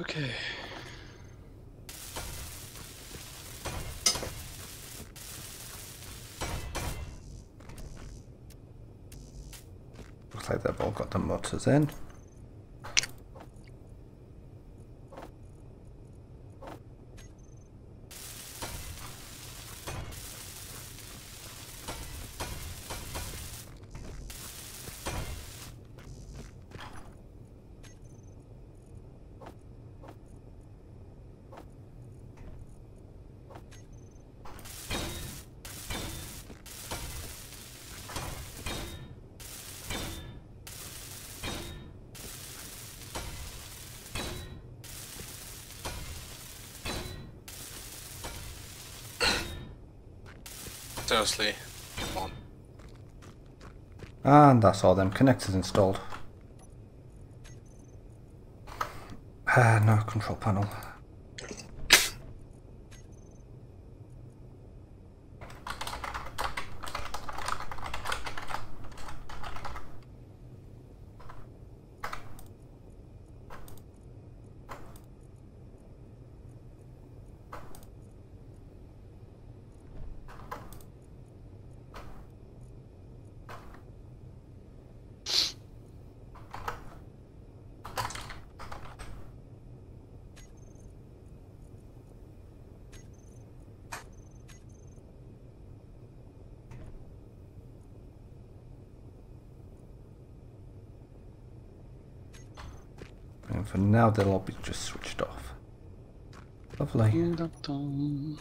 Okay. Looks like they've all got the motors in. Seriously. Come on. And that's all them connectors installed. Ah, no control panel. And for now, they'll all be just switched off. Lovely. Dum-dum-dum.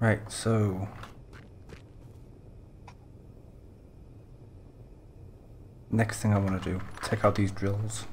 Right, so. Next thing I want to do, take out these drills.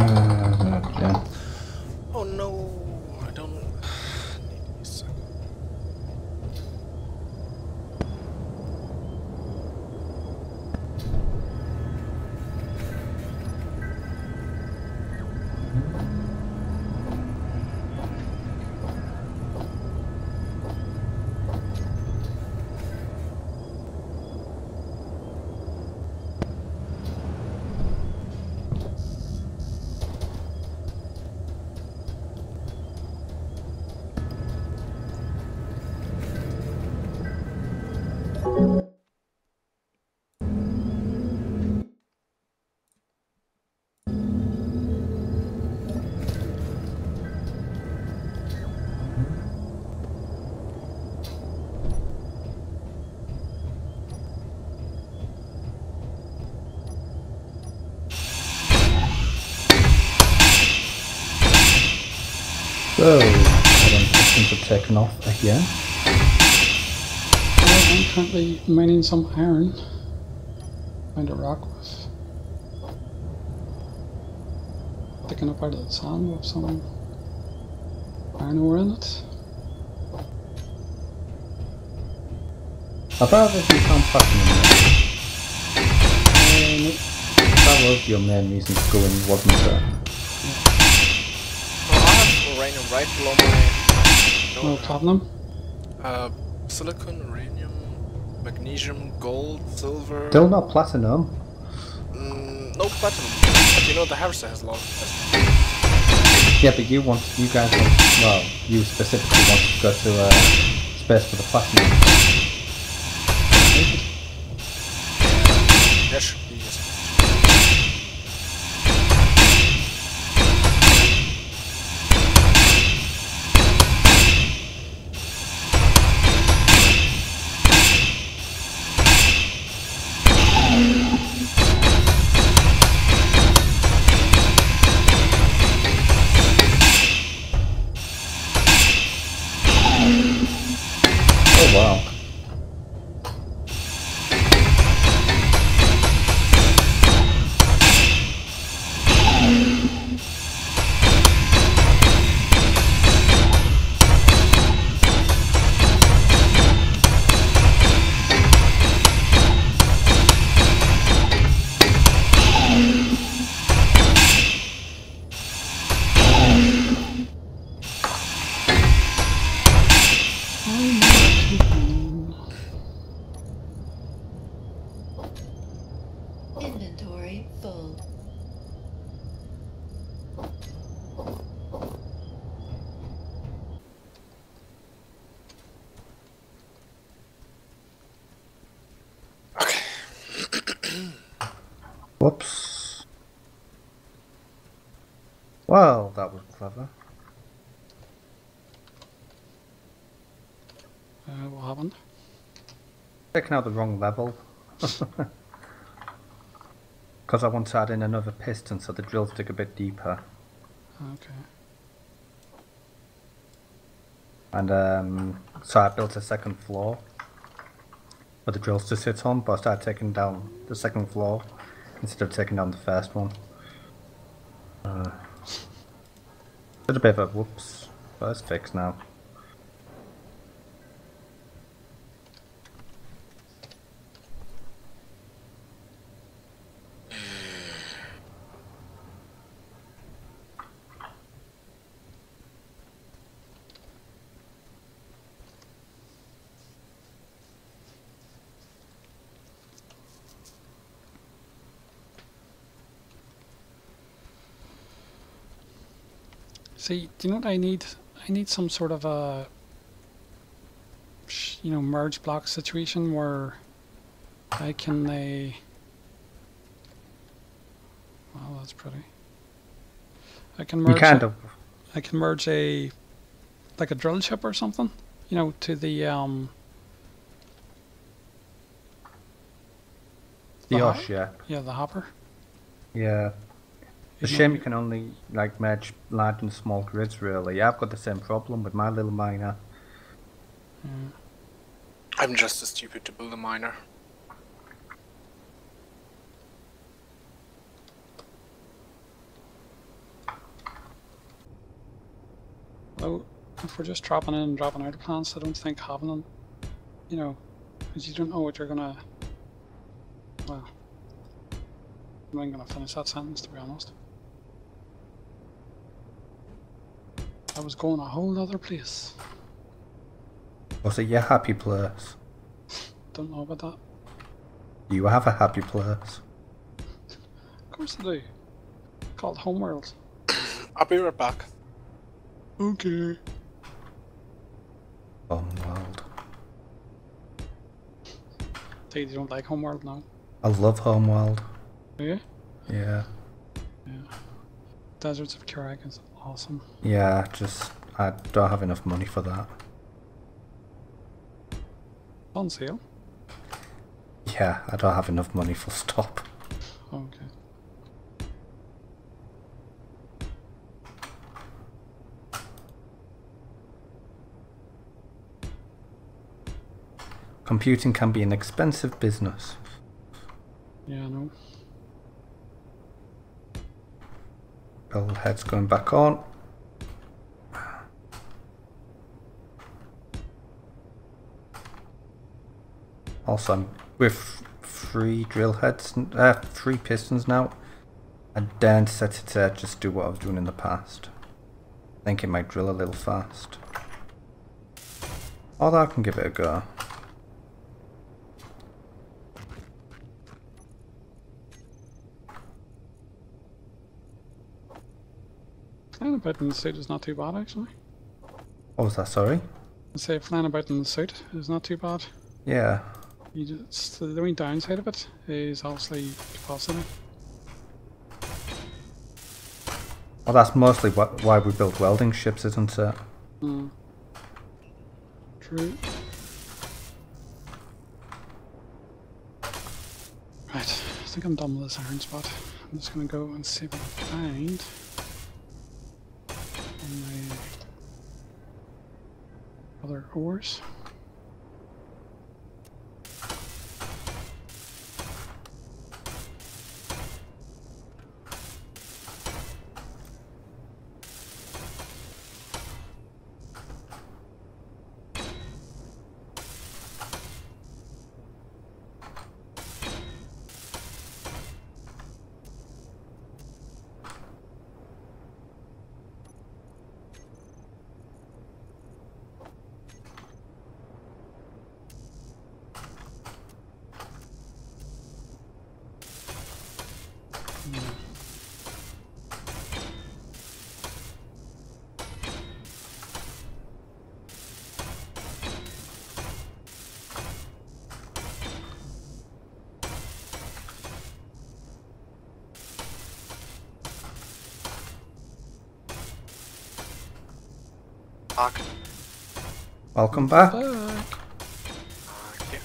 Uh, shaken off again. I'm currently mining some iron. Find a rock with. Picking apart out of the sand with some iron ore in it. I'd rather if you come fucking in there. That um, was your main reason for going, wasn't it? Well, I have a random rifle on my no No, platinum. uh, silicon, uranium, magnesium, gold, silver. Still not platinum. Mm, no platinum. But you know the harvester has a lot of platinum. Yeah, but you want, you guys want, well, you specifically want to go to uh, space for the platinum. Well, that was clever. Uh, what happened? Taking out the wrong level. Because I want to add in another piston so the drills dig a bit deeper. Okay. And um, so I built a second floor for the drills to sit on, but I started taking down the second floor instead of taking down the first one. Uh, did a bit of a whoops, but it's fixed now. See, do you know what I need? I need some sort of a, you know, merge block situation where I can, uh, well, that's pretty. I can merge. You kind a- I can merge a, like a drill ship or something, you know, to the um. the the Osh, yeah. Yeah, the hopper. Yeah. It's a shame you can only like match large and small grids really. I've got the same problem with my little miner. I'm just as stupid to build a miner. Well, if we're just dropping in and dropping out of plants, I don't think having them, you know, because you don't know what you're gonna. Well, I'm not gonna finish that sentence to be honest. I was going a whole other place. Was it your happy place? Don't know about that. You have a happy place. Of course I do. Called Homeworld. I'll be right back. Okay. Homeworld. Say you don't like Homeworld now. I love Homeworld. Do you? Yeah. Deserts of Kharak is awesome. Yeah, just I don't have enough money for that. On sale. Yeah, I don't have enough money for stop. Okay. Computing can be an expensive business. Yeah, I know. Bell head's going back on. Also, I'm with three drill heads, uh, three pistons now. I daren't set it to just do what I was doing in the past. I think it might drill a little fast. Although I can give it a go. About in the suit is not too bad, actually. What was that, sorry? I say flying about in the suit is not too bad. Yeah. You just, the only downside of it is obviously capacity. Well, that's mostly wh- why we built welding ships, isn't it? Hmm. True. Right, I think I'm done with this iron spot. I'm just gonna go and see if I can find my other ores. Fuck. Welcome back. Back. Okay.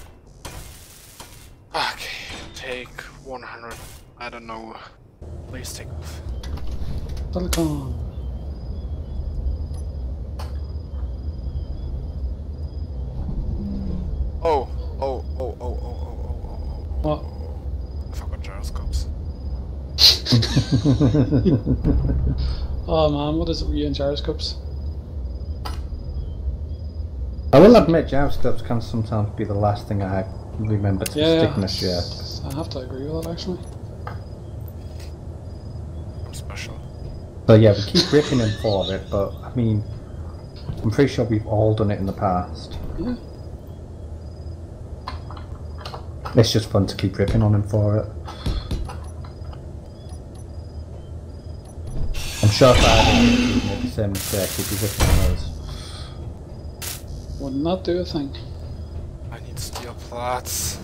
Okay, take 100. I don't know. Please take off. Telecom. Oh, oh, oh, oh, oh, oh, oh, oh, oh. oh. What? I forgot gyroscopes. Oh man, what is it with you and gyroscopes? I will admit, gyroscopes can sometimes be the last thing I remember to Yeah, stick in a ship. I have to agree with that actually. Special. So yeah, we keep ripping him for it, but I mean, I'm pretty sure we've all done it in the past. Yeah. It's just fun to keep ripping on him for it. I'm sure if I had made the same mistake, he'd be ripping on us. Would not do a thing. I need steel plates.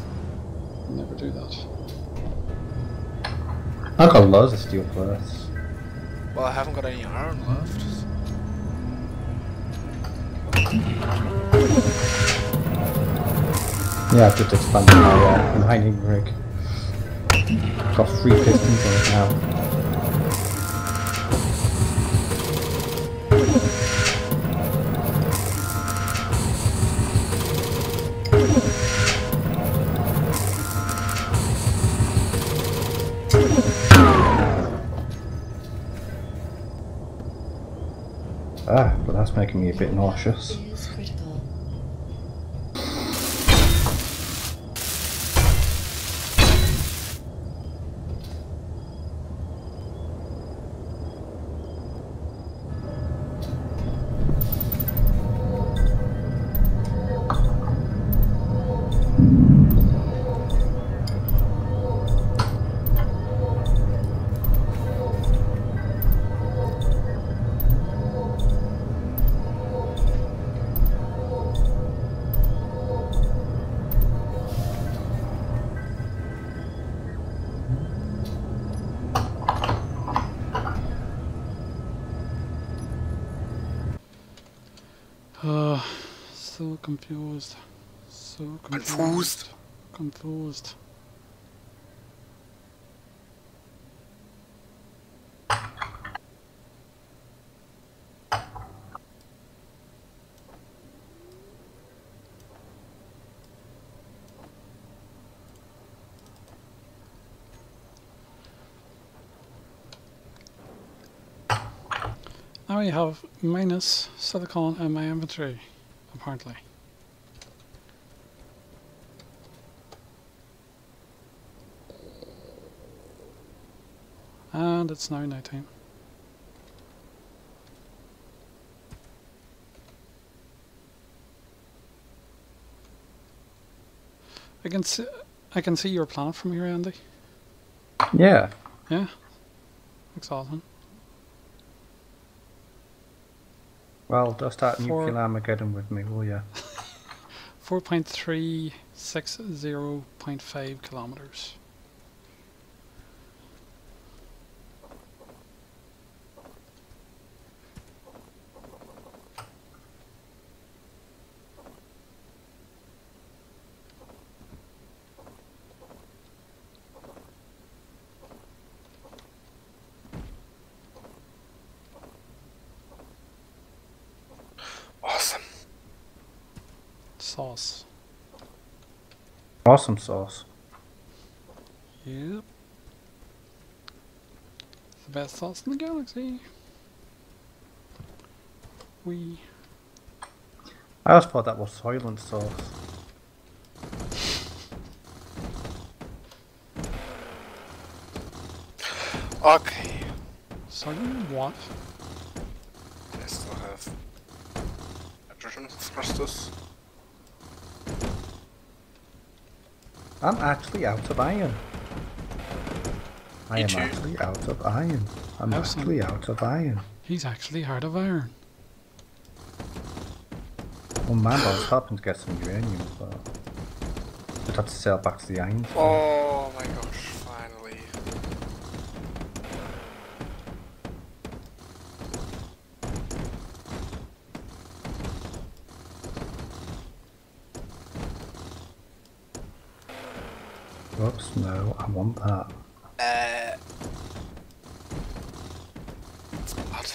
Never do that. I've got loads of steel plates. Well, I haven't got any iron left. Yeah, I've just expanded my uh, mining rig. Got three pistons on it now. Making me a bit nauseous. Confused. Now I have minus silicon in my inventory, apparently. And it's now night time. I can see, I can see your planet from here, Andy. Yeah. Yeah, looks awesome. Well, just start For- nuclear Armageddon with me, will ya? Four point three six zero point five kilometers. Awesome. Sauce. Awesome sauce. Yep. The best sauce in the galaxy. We. I always thought that was Soylent sauce. Okay. Sorry, what? I still have hydrogen thrusters. I'm actually out of iron. I Me am too. actually out of iron. I'm Have some. actually out of iron. He's actually hard of iron. Well, man, I was hoping to get some uranium, but I'd have to sail back to the iron. Farm. Oh my gosh, finally. Whoops, no, I want that. Uh. It's blood.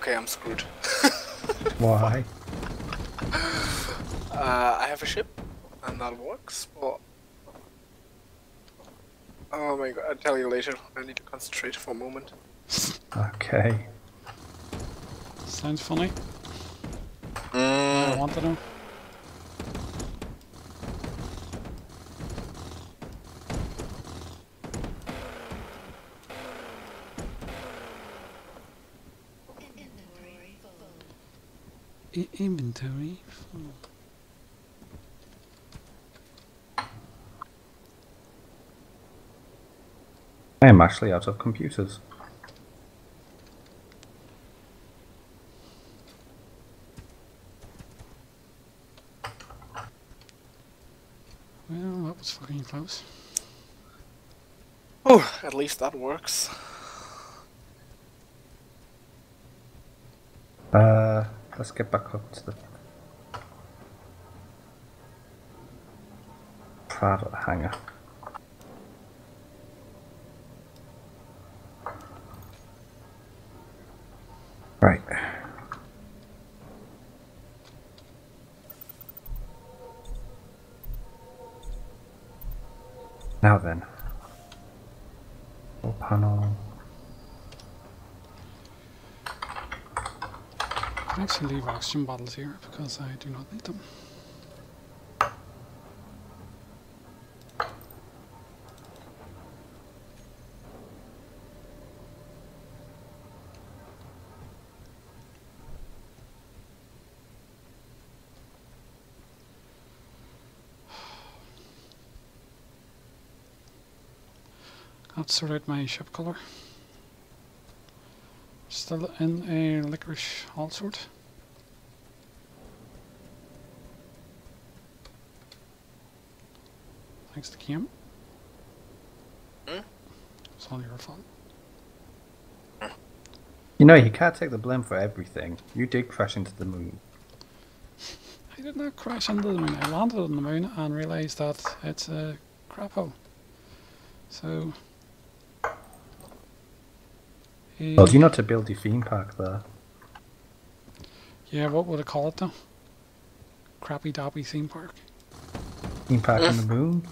Okay, I'm screwed. Why? Uh, I have a ship, and that works, but... Oh my god, I'll tell you later. I need to concentrate for a moment. Okay. Sounds funny. I Mm. want to know. Inventory full. I- inventory. I am actually out of computers. Well, that was fucking close. Oh, at least that works. Uh, let's get back up to the private hangar. Right. Now then. Full panel. Can actually leave oxygen bottles here because I do not need them. I sort out my ship colour. Still in a licorice all sort. Thanks to Kaim. Hmm? It's all your fault. You know, you can't take the blame for everything. You did crash into the moon. I did not crash into the moon. I landed on the moon and realised that it's a crap hole. So. Oh, Told you not to build your theme park there. Yeah, what would I call it though? Crappy Dobby Theme Park. Theme Park on the Moon?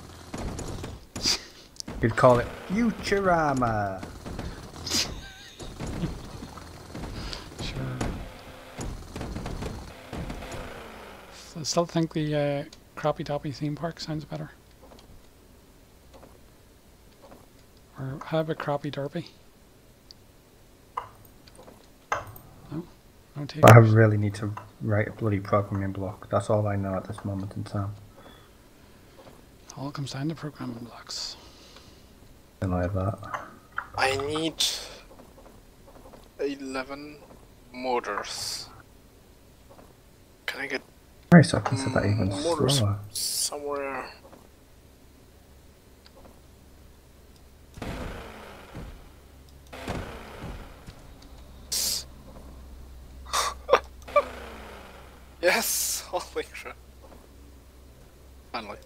You'd call it Futurama! sure. I still think the uh, Crappy Dobby Theme Park sounds better. Or have a Crappy Derby? No But I really need to write a bloody programming block. That's all I know at this moment in time. All comes down to programming blocks. Something like that. I need 11 motors. Can I get Right, so I can set that even slower. somewhere? Yes, holy crap. Finally.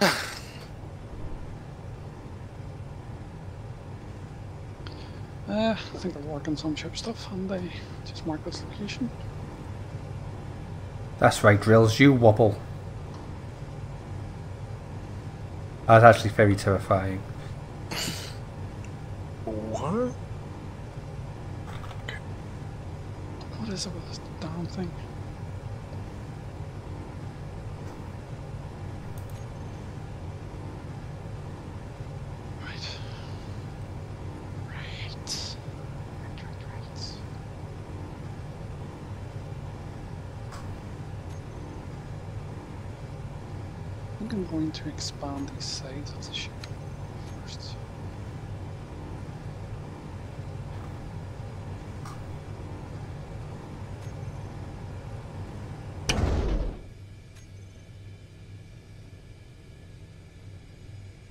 Uh, I think they're working some ship stuff and they just mark this location. That's right, drills, you wobble. That's actually very terrifying. What? What is it with this damn thing? Right. Right. Right, right, right. I think I'm going to expand the sides of the ship first.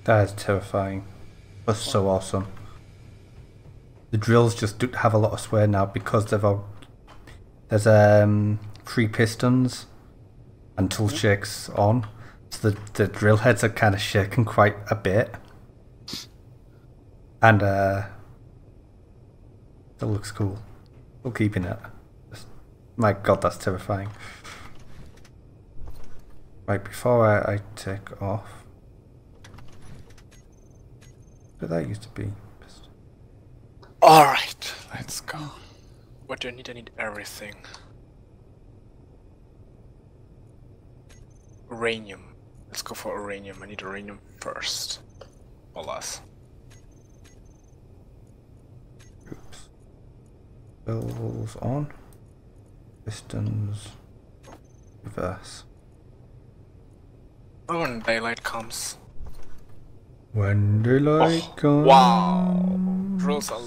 That is terrifying. But so awesome. The drills just do have a lot of swear now because they've all, there's um three pistons and tool shakes on. So the, the drill heads are kind of shaking quite a bit. And uh that looks cool. Still keeping it. Just- my god, that's terrifying. Right, before I, I take off. But that used to be. Alright, let's go. What do I need? I need everything. Uranium. Let's go for uranium. I need uranium first. Or less. Oops. Bells on. Pistons. Reverse. Oh, when daylight comes. When daylight Oh, comes. wow. Drills are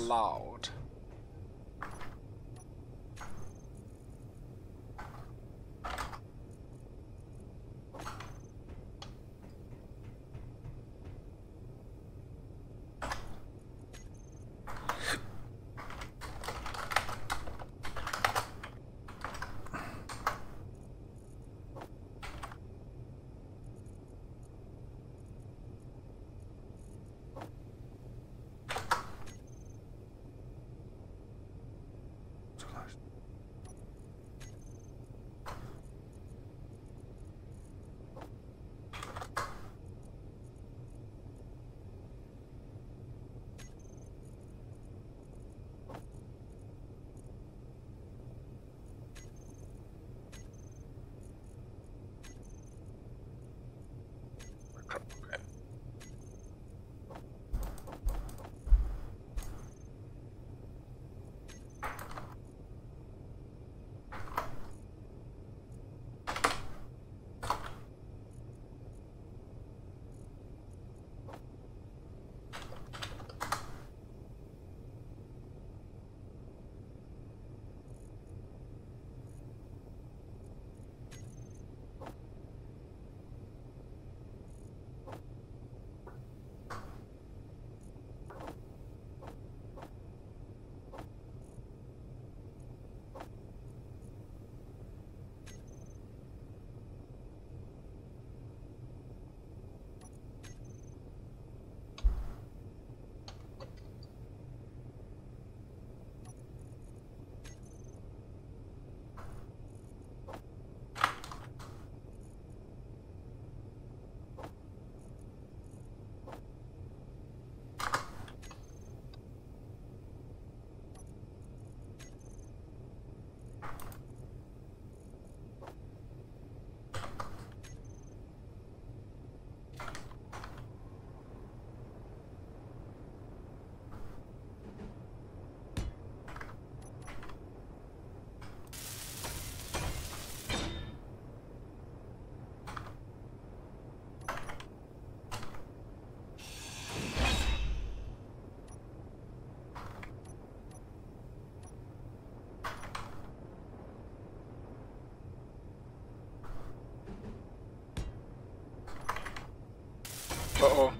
Uh-oh.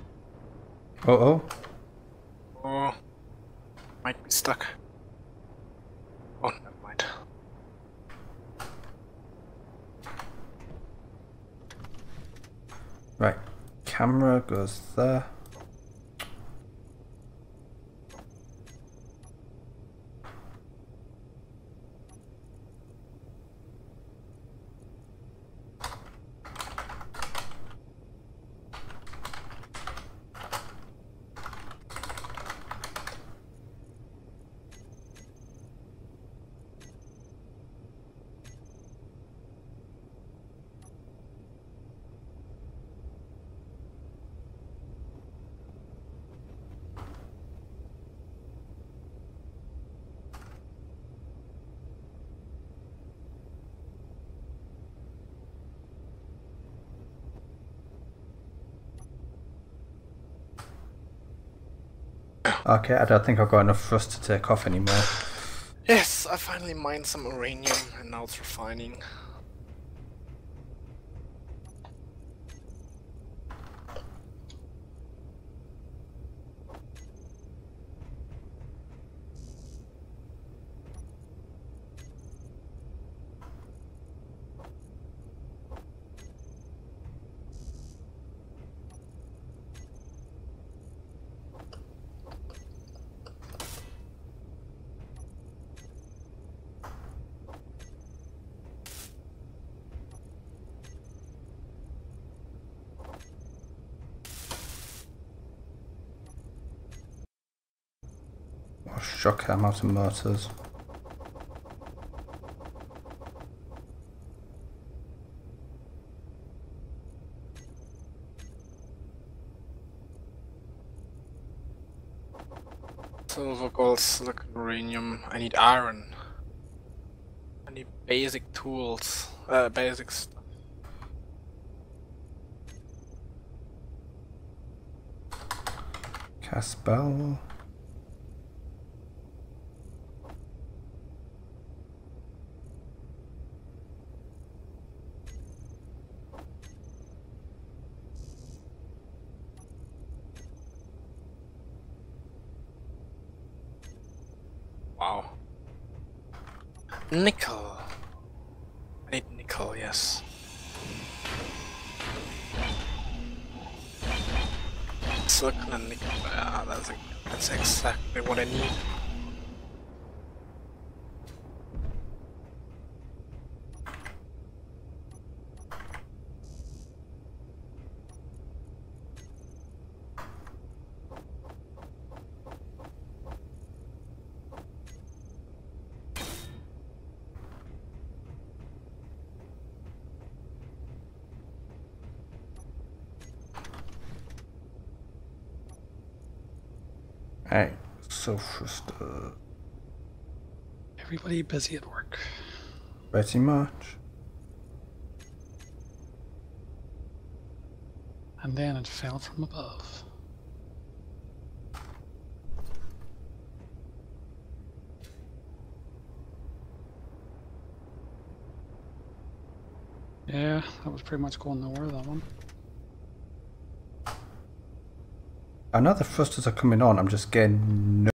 Oh oh. Oh. Might be stuck. Oh, never mind. Right. Camera goes there. Okay, I don't think I've got enough thrust to take off anymore. Yes, I finally mined some uranium and now it's refining. Shocker, I'm out of motors. Silver, gold, silicon, uranium. I need iron. I need basic tools. Uh, basic stuff. Cast spell. Wow. Nickel. I need nickel, yes. Silicon and nickel. Yeah, that's, that's exactly what I need. Right, so frustrated. Uh, Everybody busy at work. Pretty much. And then it fell from above. Yeah, that was pretty much going nowhere, that one. I know the thrusters are coming on, I'm just getting no